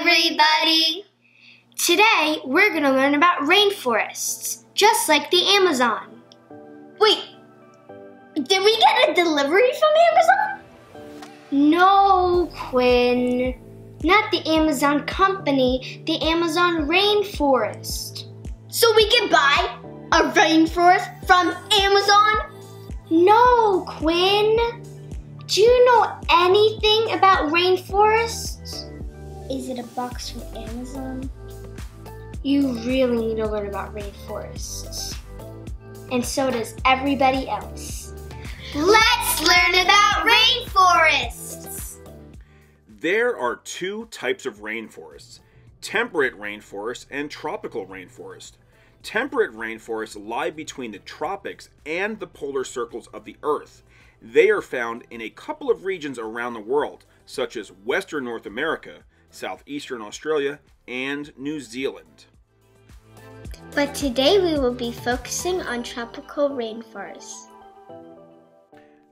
everybody! Today we're going to learn about rainforests, just like the Amazon. Wait, did we get a delivery from Amazon? No, Quinn. Not the Amazon company, the Amazon rainforest. So we can buy a rainforest from Amazon? No, Quinn. Do you know anything about rainforests? Is it a box from Amazon? You really need to learn about rainforests. And so does everybody else. Let's learn about rainforests! There are two types of rainforests temperate rainforest and tropical rainforest. Temperate rainforests lie between the tropics and the polar circles of the Earth. They are found in a couple of regions around the world, such as Western North America, Southeastern Australia, and New Zealand. But today we will be focusing on tropical rainforests.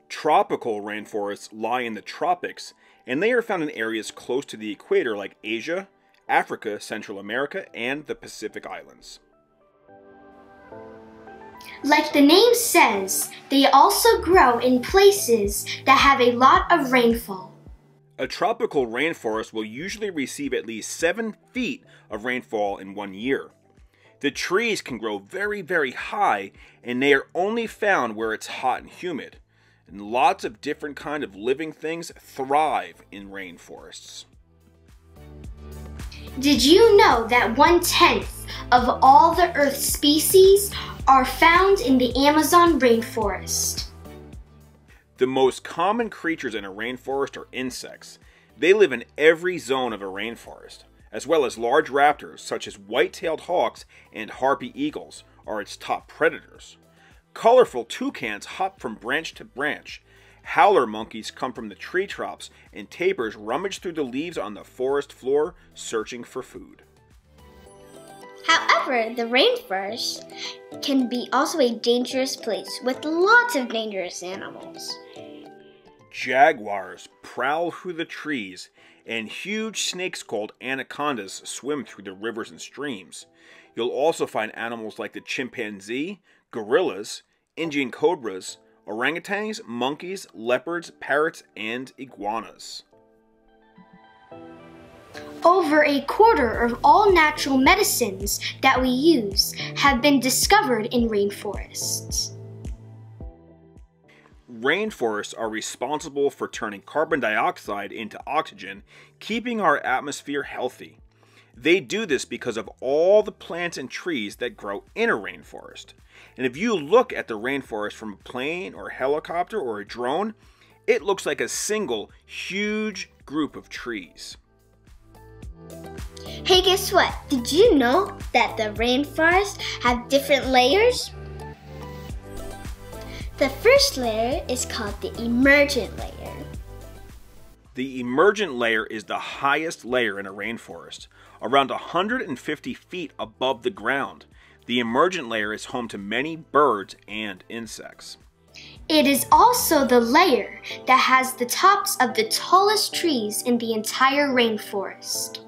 Tropical rainforests lie in the tropics, and they are found in areas close to the equator like Asia, Africa, Central America, and the Pacific Islands. Like the name says, they also grow in places that have a lot of rainfall. A tropical rainforest will usually receive at least 7 feet of rainfall in one year. The trees can grow very, very high, and they are only found where it's hot and humid. And lots of different kind of living things thrive in rainforests. Did you know that one tenth of all the Earth's species are found in the Amazon rainforest? The most common creatures in a rainforest are insects. They live in every zone of a rainforest, as well as large raptors such as white-tailed hawks and harpy eagles are its top predators. Colorful toucans hop from branch to branch. Howler monkeys come from the tree tops, and tapirs rummage through the leaves on the forest floor searching for food. However, the rainforest can be also a dangerous place with lots of dangerous animals. Jaguars prowl through the trees, and huge snakes called anacondas swim through the rivers and streams. You'll also find animals like the chimpanzee, gorillas, Indian cobras, orangutans, monkeys, leopards, parrots, and iguanas. Over a quarter of all natural medicines that we use have been discovered in rainforests. Rainforests are responsible for turning carbon dioxide into oxygen, keeping our atmosphere healthy. They do this because of all the plants and trees that grow in a rainforest. And if you look at the rainforest from a plane or a helicopter or a drone, it looks like a single huge group of trees. Hey, guess what? Did you know that the rainforests have different layers? The first layer is called the emergent layer. The emergent layer is the highest layer in a rainforest, around 150 feet above the ground. The emergent layer is home to many birds and insects. It is also the layer that has the tops of the tallest trees in the entire rainforest.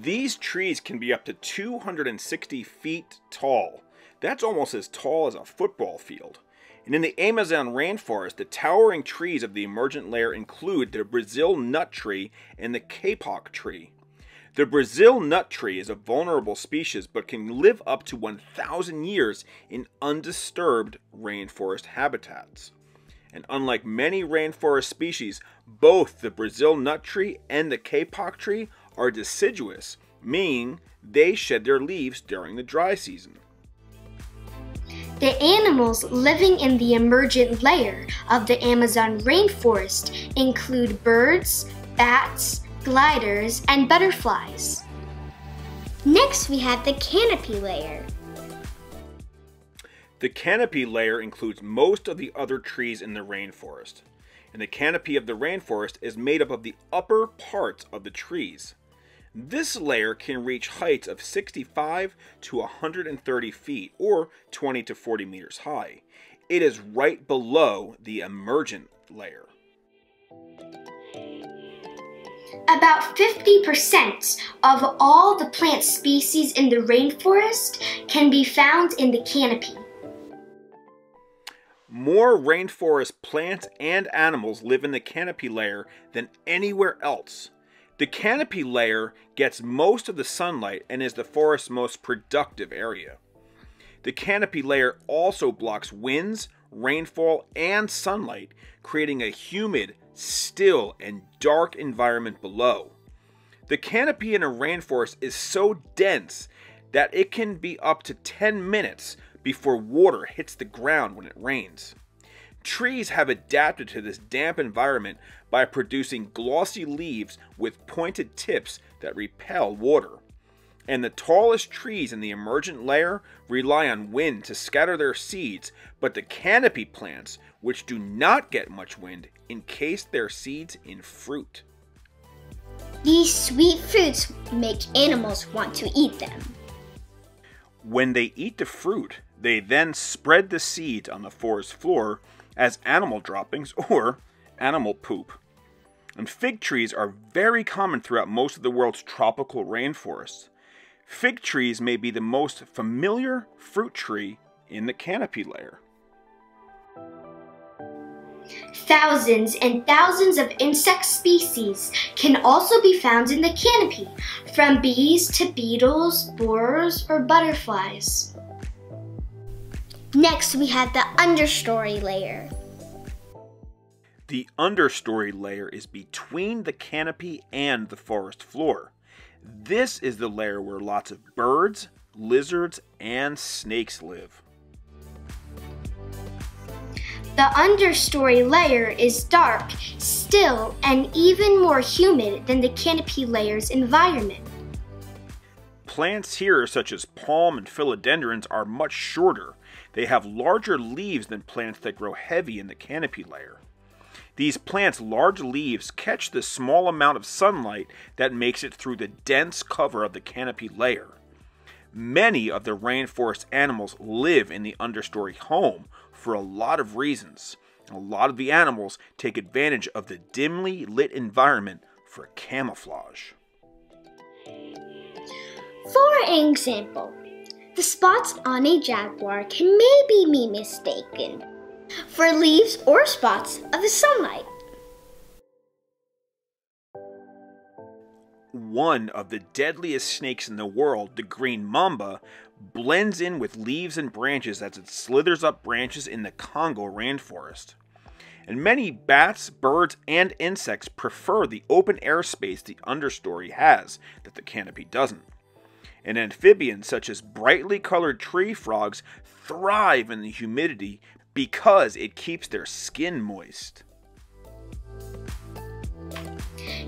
These trees can be up to 260 feet tall. That's almost as tall as a football field. And in the Amazon rainforest, the towering trees of the emergent layer include the Brazil nut tree and the kapok tree. The Brazil nut tree is a vulnerable species but can live up to 1,000 years in undisturbed rainforest habitats. And unlike many rainforest species, both the Brazil nut tree and the kapok tree are deciduous, meaning they shed their leaves during the dry season. The animals living in the emergent layer of the Amazon rainforest include birds, bats, gliders, and butterflies. Next, we have the canopy layer. The canopy layer includes most of the other trees in the rainforest, and the canopy of the rainforest is made up of the upper parts of the trees. This layer can reach heights of 65 to 130 feet or 20 to 40 meters high. It is right below the emergent layer. About 50% of all the plant species in the rainforest can be found in the canopy. More rainforest plants and animals live in the canopy layer than anywhere else. The canopy layer gets most of the sunlight and is the forest's most productive area. The canopy layer also blocks winds, rainfall, and sunlight, creating a humid, still, and dark environment below. The canopy in a rainforest is so dense that it can be up to 10 minutes before water hits the ground when it rains. Trees have adapted to this damp environment by producing glossy leaves with pointed tips that repel water. And the tallest trees in the emergent layer rely on wind to scatter their seeds, but the canopy plants, which do not get much wind, encase their seeds in fruit. These sweet fruits make animals want to eat them. When they eat the fruit, they then spread the seeds on the forest floor as animal droppings or animal poop. And fig trees are very common throughout most of the world's tropical rainforests. Fig trees may be the most familiar fruit tree in the canopy layer. Thousands and thousands of insect species can also be found in the canopy, from bees to beetles, borers, or butterflies. Next, we have the understory layer. The understory layer is between the canopy and the forest floor. This is the layer where lots of birds, lizards, and snakes live. The understory layer is dark, still, and even more humid than the canopy layer's environment. Plants here, such as palm and philodendrons, are much shorter. They have larger leaves than plants that grow heavy in the canopy layer. These plants' large leaves catch the small amount of sunlight that makes it through the dense cover of the canopy layer. Many of the rainforest animals live in the understory home for a lot of reasons. A lot of the animals take advantage of the dimly lit environment for camouflage. For example, the spots on a jaguar can maybe be mistaken for leaves or spots of the sunlight. One of the deadliest snakes in the world, the green mamba, blends in with leaves and branches as it slithers up branches in the Congo rainforest. And many bats, birds, and insects prefer the open air space the understory has that the canopy doesn't. And amphibians, such as brightly colored tree frogs, thrive in the humidity because it keeps their skin moist.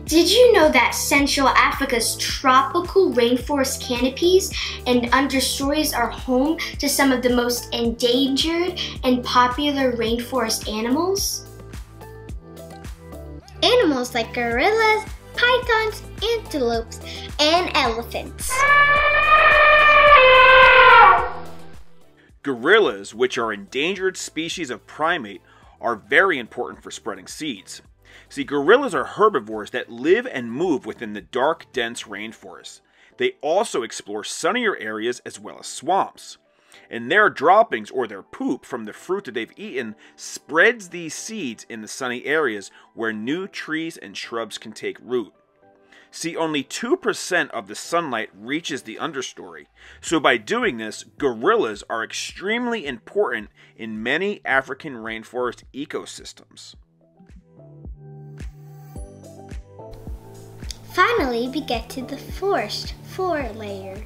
Did you know that Central Africa's tropical rainforest canopies and understories are home to some of the most endangered and popular rainforest animals? Animals like gorillas, pythons, antelopes, and elephants. Gorillas, which are endangered species of primate, are very important for spreading seeds. See, gorillas are herbivores that live and move within the dark, dense rainforest. They also explore sunnier areas as well as swamps. And their droppings or their poop from the fruit that they've eaten spreads these seeds in the sunny areas where new trees and shrubs can take root. See, only 2% of the sunlight reaches the understory. So, by doing this, gorillas are extremely important in many African rainforest ecosystems. Finally, we get to the forest floor layer.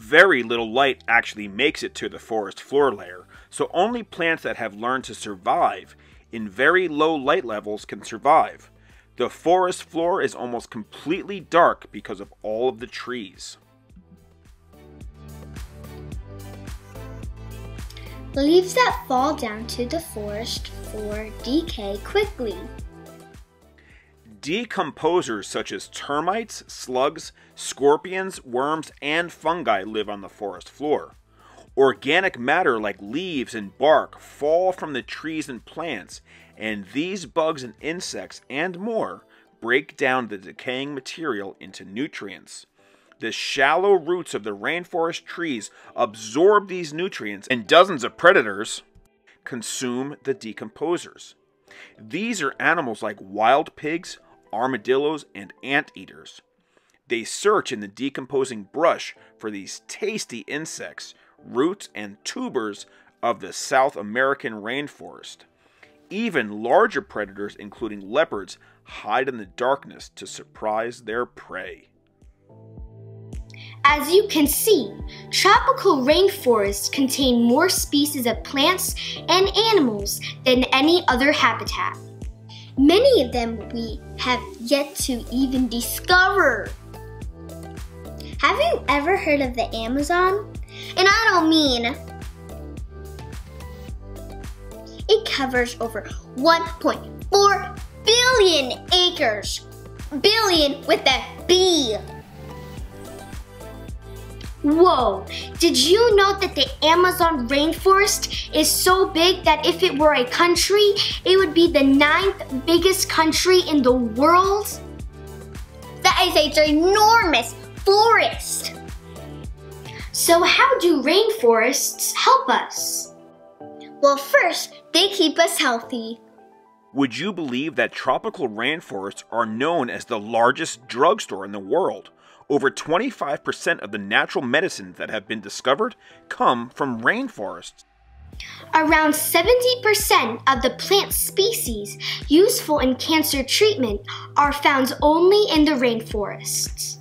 Very little light actually makes it to the forest floor layer, so only plants that have learned to survive in very low light levels can survive. The forest floor is almost completely dark because of all of the trees. Leaves that fall down to the forest floor decay quickly. Decomposers such as termites, slugs, scorpions, worms, and fungi live on the forest floor. Organic matter like leaves and bark fall from the trees and plants, and these bugs and insects and more break down the decaying material into nutrients. The shallow roots of the rainforest trees absorb these nutrients, and dozens of predators consume the decomposers. These are animals like wild pigs, armadillos, and anteaters. They search in the decomposing brush for these tasty insects, roots, and tubers of the South American rainforest. Even larger predators, including leopards, hide in the darkness to surprise their prey. As you can see, tropical rainforests contain more species of plants and animals than any other habitat. Many of them we have yet to even discover. Have you ever heard of the Amazon? And I don't mean it covers over 1.4 billion acres. Billion with a B. Whoa! Did you know that the Amazon rainforest is so big that if it were a country, it would be the ninth biggest country in the world? That is a ginormous forest. So, how do rainforests help us? Well, first, they keep us healthy. Would you believe that tropical rainforests are known as the largest drugstore in the world? Over 25% of the natural medicines that have been discovered come from rainforests. Around 70% of the plant species useful in cancer treatment are found only in the rainforests.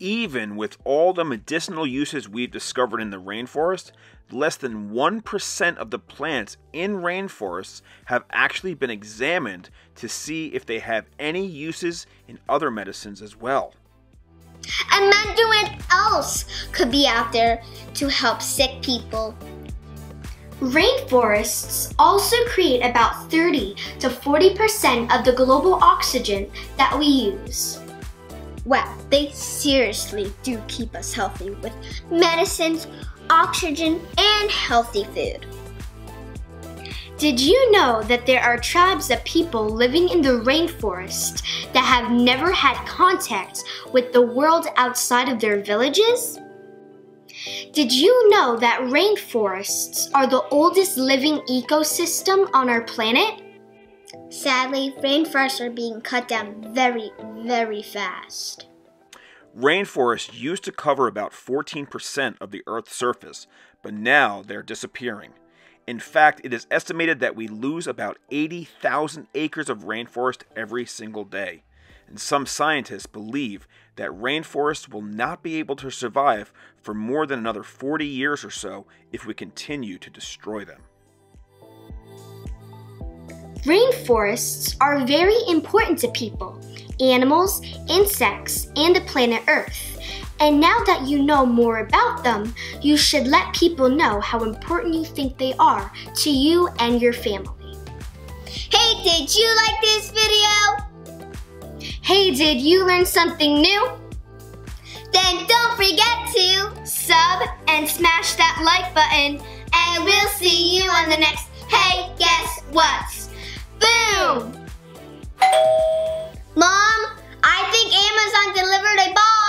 Even with all the medicinal uses we've discovered in the rainforest, less than 1% of the plants in rainforests have actually been examined to see if they have any uses in other medicines as well. And what else could be out there to help sick people. Rainforests also create about 30 to 40% of the global oxygen that we use. Well, they seriously do keep us healthy with medicines, oxygen, and healthy food. Did you know that there are tribes of people living in the rainforest that have never had contact with the world outside of their villages? Did you know that rainforests are the oldest living ecosystem on our planet? Sadly, rainforests are being cut down very, very fast. Rainforests used to cover about 14% of the Earth's surface, but now they're disappearing. In fact, it is estimated that we lose about 80,000 acres of rainforest every single day. And some scientists believe that rainforests will not be able to survive for more than another 40 years or so if we continue to destroy them. Rainforests are very important to people, animals, insects, and the planet Earth. And now that you know more about them, you should let people know how important you think they are to you and your family. Hey, did you like this video? Hey, did you learn something new? Then don't forget to sub and smash that like button. And we'll see you on the next Hey, Guess What? Boom! Mom, I think Amazon delivered a box.